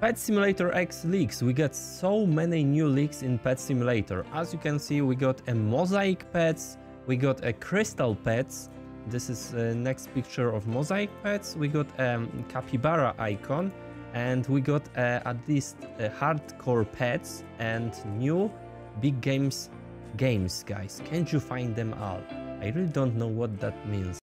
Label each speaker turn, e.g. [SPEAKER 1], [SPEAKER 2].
[SPEAKER 1] Pet Simulator X leaks. We got so many new leaks in Pet Simulator. As you can see, we got a Mosaic Pets, we got a Crystal Pets. This is the next picture of Mosaic Pets. We got a Capybara icon and we got uh, at least uh, Hardcore Pets and new Big Games games, guys. Can't you find them all? I really don't know what that means.